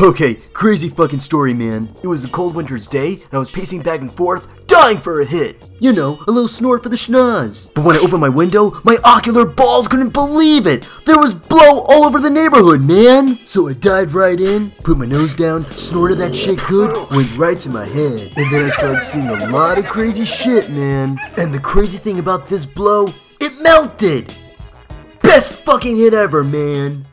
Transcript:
Okay, crazy fucking story, man. It was a cold winter's day, and I was pacing back and forth, dying for a hit. You know, a little snort for the schnoz. But when I opened my window, my ocular balls couldn't believe it. There was blow all over the neighborhood, man. So I dived right in, put my nose down, snorted that shit good, went right to my head. And then I started seeing a lot of crazy shit, man. And the crazy thing about this blow, it melted. Best fucking hit ever, man.